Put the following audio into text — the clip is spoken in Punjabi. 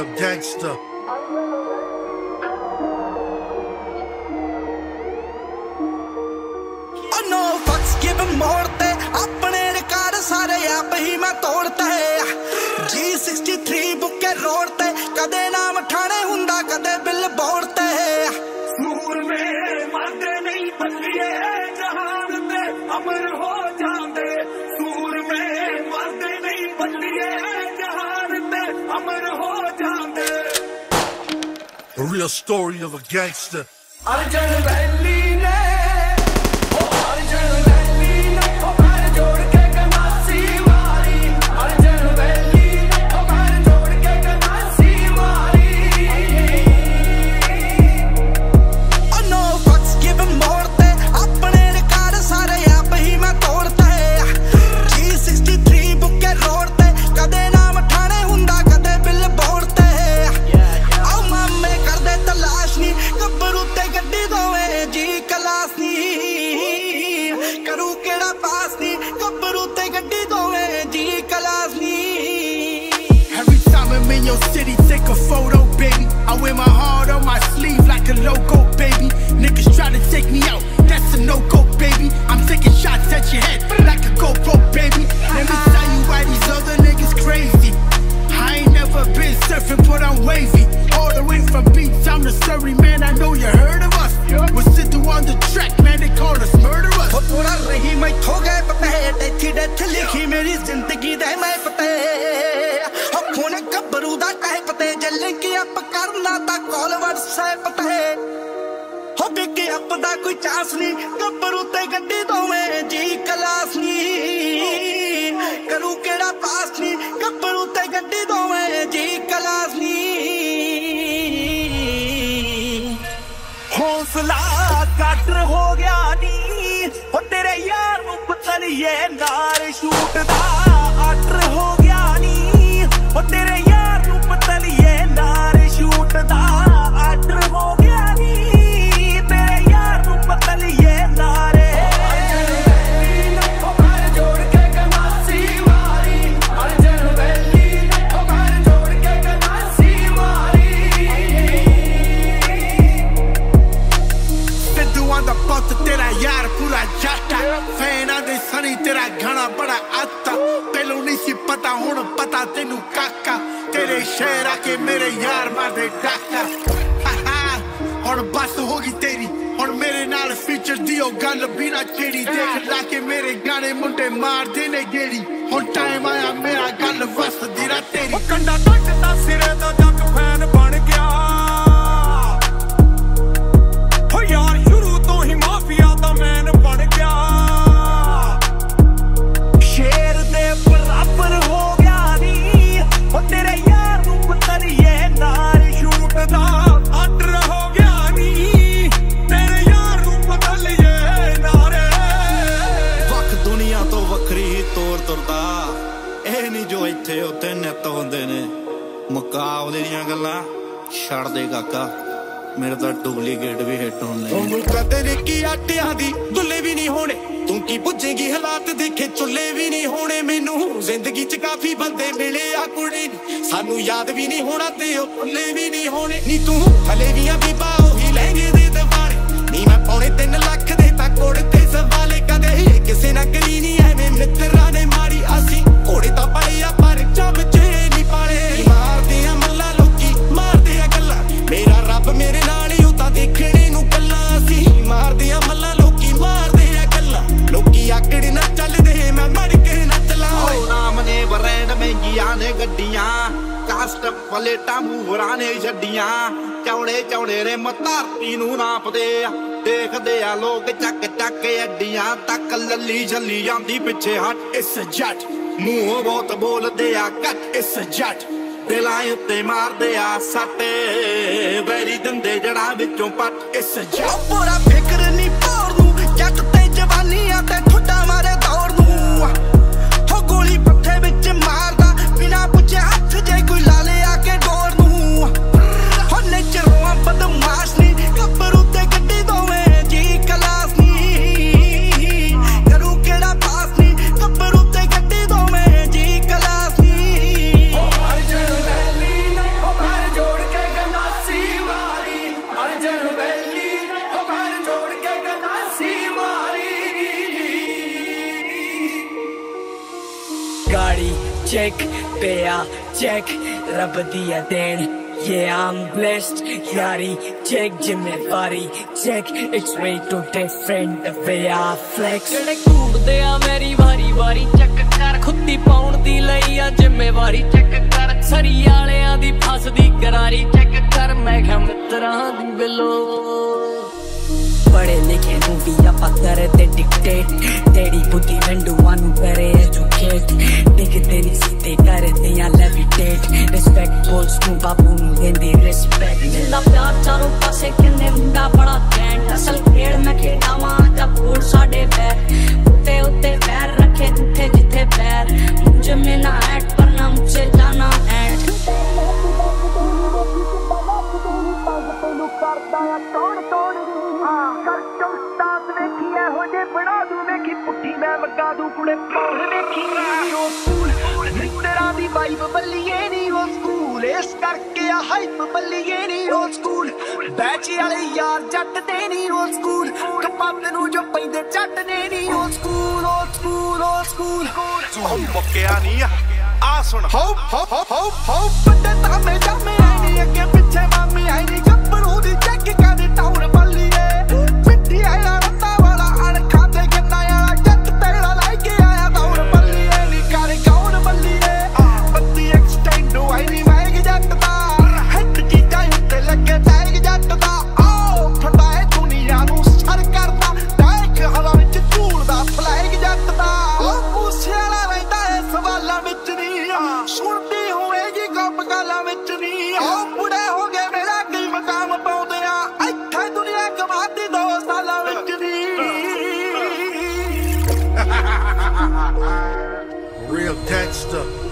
of gangster. No fucks give ਮੋੜ ਤੇ ਆਪਣੇ ਰਿਕਾਰਡ ਸਾਰੇ ਆਪ ਹੀ ਮੈਂ ਤੋੜਤੇ G63 ਬੁੱਕੇ ਰੋਡ ਤੇ ਕਦੇ ਨਾਮ ਠਾਣੇ ਹੁੰਦਾ ਕਦੇ ਬਿੱਲ ਬੋਰਡ ਤੇ। ਨੂਰ ਮੇ ਮਰਦੇ ਨਹੀਂ ਬੱਲੀਏ ਜਹਾਨ ਤੇ ਅਮਰ ਹੋ ਜਾਂਦੇ। Real story of a gangster. City, take a photo, baby. I wear my heart on my sleeve like a logo, baby. Up ਕਰਨਾ ਤਾਂ ਕਾਲ WhatsApp ਤੇ ਹੋ ਬਿੱਕ ਅਪ ਦਾ ਕੋਈ ਚਾਂਸ ਨਹੀਂ, ਗੱਭਰੂ ਤੇ ਗੱਡੀ ਦੋਵੇਂ ਜੀ ਕਲਾਸ ਨਹੀਂ। ਕਰੂ ਕਿਹੜਾ ਪਾਸ ਨਹੀਂ, ਗੱਭਰੂ ਤੇ ਗੱਡੀ ਦੋਵੇਂ ਜੀ ਕਲਾਸ ਨਹੀਂ। ਹੌਸਲਾ ਕਾਟਰ ਹੋ ਗਿਆ ਨੀ, ਹੋ ਤੇਰੇ ਯਾਰ ਨੂੰ ਪਤਾ ਨਹੀਂ ਸ਼ੂਟ ਦਾ ਆਰਡਰ ਹੋ ਗਿਆ ਨੀ, ਹੋ ਤੇਰੇ ਕੇ ਮੇਰੇ ਯਾਰ ਮਾਰਦੇ ਡਾਕਾ ਹੁਣ ਬਸ ਹੋ ਗਈ ਤੇਰੀ। ਹੁਣ ਮੇਰੇ ਨਾਲ ਫੀਚਰ ਦੀ ਉਹ ਗੱਲ ਵੀ ਨਾ ਕਿਹੜੀ ਦੇਖ ਲਾ ਕੇ ਮੇਰੇ ਗਾਣੇ ਮੁੰਡੇ ਮਾਰਦੇ ਨੇ ਗੇੜੀ। ਹੁਣ ਟਾਈਮ ਆਇਆ, ਮੇਰਾ ਗੱਲ ਵਸਦੀ ਰਾ ਤੇਰੀ। ਉਹ ਕੰਡਾ ਟੱਕਦਾ ਸਿਰੇ ਦਾ ਜੱਗ ਫੈਨ ਨਹੀਂ ਉੱਤੇ ਨਿੱਤ ਹੁੰਦੇ ਨੇ। ਮੁਕਾਬਲੇ ਦੀਆਂ ਗੱਲਾਂ ਛੱਡ ਦੇ ਕਾਕਾ। ਮੇਰੇ ਤਾਂ ਡੁਪਲੀਕੇਟ ਵੀ ਹਿੱਟ ਹੁੰਦੇ ਨੇ। ਉਹਨੂੰ ਕਦਰ ਕੀ ਆਟਿਆਂ ਦੀ ਦੁੱਲੇ ਵੀ ਨਹੀਂ ਹੋਣੇ। ਤੂੰ ਕੀ ਪੁੱਛੇਗੀ ਹਾਲਾਤ ਦੇਖੇ ਚੁੱਲੇ ਵੀ ਨਹੀਂ ਹੋਣੇ ਮੈਨੂੰ। ਜ਼ਿੰਦਗੀ 'ਚ ਕਾਫੀ ਬੰਦੇ ਮਿਲੇ ਆ ਕੁੜੀ ਸਾਨੂੰ ਯਾਦ ਵੀ ਨਹੀਂ ਹੋਣਾ ਤੇ ਉਹ ਭੁੱਲੇ ਵੀ ਨਹੀਂ ਹੋਣੇ। ਨੀ ਤੂੰ ਹਲੇ ਵੀ ਆ ਬੀਬਾ ਉਹੀ ਲਹਿੰਗੇ ਦੇ ਦਵਾਰੇ ਨੀ ਮੈਂ ਪੌਣੇ 3 ਲੱਖ ਦੇ ਤਾਂ ਕੋੜ ਤੇ ਸਵਾਲੇ। ਕਦੇ ਕਿਸੇ ਨਾ ਕਰੀ ਨਹੀਂ ਐਵੇਂ ਮਿੱਤਰਾਂ ਨੇ ਮਾਰੀ। ਪਲੇਟਾਂ ਮੂਹਰਾਂ ਨੇ ਛੱਡੀਆਂ। ਚੌੜੇ ਚੌੜੇ ਰੇ ਮਤਾਰਤੀ ਨੂੰ ਨਾਪਦੇ ਆ। ਦੇਖਦੇ ਆ ਲੋਕ ਚੱਕ ਚੱਕ ਅੱਡੀਆਂ ਤੱਕ ਲੱਲੀ ਛੱਲੀ ਜਾਂਦੀ ਪਿੱਛੇ ਹਟ। ਇਸ ਜੱਟ judge, ਮੂੰਹ ਬਹੁਤ ਬੋਲਦੇ ਆ ਕੱਟ ਇਸ ਜੱਟ। ਦਿਲਾਂ ਉੱਤੇ ਮਾਰਦੇ ਆ ਸੱਟੇ ਵੈਰੀ ਦਿੰਦੇ ਜੜਾਂ ਵਿੱਚੋਂ ਪੱਟ ਇਸ a ਪੂਰਾ ਚੈੱਕ ਪਿਆ ਚੈੱਕ ਰੱਬ ਦੀ ਆ ਦੇਣ Yeah, I'm blessed, yari, check ਜ਼ਿੰਮੇਵਾਰੀ check, it's way too different the way I flex. ਜਿਹੜੇ ਘੂਰਦੇ ਆ ਮੇਰੀ ਵਾਰੀ ਵਾਰੀ ਚੈੱਕ ਕਰ ਖੁੱਦੀ ਪਾਉਣ ਦੀ ਲਈ ਆ ਜ਼ਿੰਮੇਵਾਰੀ ਚੈੱਕ ਕਰ ਸਰੀ ਵਾਲਿਆਂ ਦੀ ਫਸਦੀ ਕਰਾਰੀ ਚੈੱਕ ਕਰ ਮੈਂ ਕਿਹਾ ਮਿੱਤਰਾਂ ਦੀ ਬਿਲੋ। ਪੜੇ ਲਿਖੇ ਨੂੰ ਵੀ ਆਪਾਂ ਕਰਦੇ ਡਿਕਟੇਟ ਤੇਰੀ ਬੁੱਧੀ ਵੰਡੂਆਂ ਨੂੰ ਕਰੇ ਐਜੂਕੇਟ ਡਿੱਗਦੇ ਨਹੀਂ ਸਿੱਧੇ ਕਰਦੇ ਆ ਲੈਵਿਟੇਟ ਰਿਸਪੈਕਟ ਬੋਲਸ ਨੂੰ ਬਾਪੂ ਨੂੰ ਦਿੰਦੇ ਰਿਸਪੈਕਟ ਜਿੰਦਾ ਪਿਆਰ ਚਾਰੋਂ ਪਾਸੇ ਕਿੰਨੇ ਮੁੰਡਾ ਬੜਾ ਕੈਂਟ ਅਸਲ ਖੇਡ ਮੈਂ ਖੇਡਾਵਾਂ ਤਾਂ ਫੂਲ ਸਾਡੇ ਪੈਰ ਉੱਤੇ ਉੱਤੇ ਪੈਰ ਰੱਖੇ ਜਿੱਥੇ ਜਿੱਥੇ ਪੈਰ ਮੁਝੇ ਮੇ ਨਾ ਐਟ ਪਰ ਨਾ ਮੁਝੇ ਜਾਣਾ ਐਟ ਕਰਦਾ ਆ ਤੋੜ ਤੋੜ ਕਰ ਚੌਸਤਾਸ ਵੇਖੀ ਇਹੋ ਜੇ ਬਣਾ ਦੂ ਵੇਖੀ ਪੁੱਠੀ ਮੈਂ ਵਗਾ ਦੂ ਕੁੜੇ ਪੌੜ ਵੇਖੀ। ਉਹ ਸਕੂਲ ਮਿੱਤਰਾਂ ਦੀ ਵਾਈਬ ਬੱਲੀਏ ਨਹੀਂ ਉਹ ਸਕੂਲ ਇਸ ਕਰਕੇ ਆ ਹਾਈਪ ਬੱਲੀਏ ਨਹੀਂ ਉਹ ਸਕੂਲ ਬੈਚ ਵਾਲੇ ਯਾਰ ਜੱਟ ਦੇ ਨਹੀਂ ਉਹ ਸਕੂਲ ਕਪੱਤ ਨੂੰ ਜੋ ਪੈਂਦੇ ਜੱਟ ਨੇ ਨਹੀਂ ਉਹ ਸਕੂਲ ਉਹ ਸਕੂਲ ਉਹ ਸਕੂਲ ਤੂੰ ਮੁੱਕਿਆ ਨਹੀਂ ਆ। ਆ ਸੁਣ। ਹੋ ਹੋ ਹੋ ਹੋ ਹੋ ਬੱਡੇ ਤਾਮੇ ਜਾਮੇ ਆਈ ਨਹੀਂ ਅੱਗੇ ਪਿੱਛੇ ਮਾਮੀ ਆਈ ਨਹੀਂ gangster.